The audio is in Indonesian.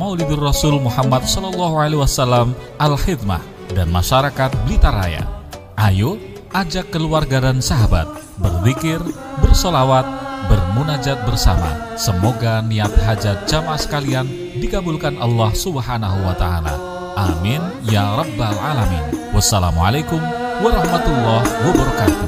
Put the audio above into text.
Maulidur Rasul Muhammad Sallallahu Alaihi Wasallam Al Hidmah dan masyarakat blitaraya. Ayo ajak keluarga dan sahabat berzikir, bersolawat, bermunajat bersama. Semoga niat hajat jamaah sekalian dikabulkan Allah Subhanahu wa taala. Amin ya rabbal alamin. Wassalamualaikum warahmatullahi wabarakatuh.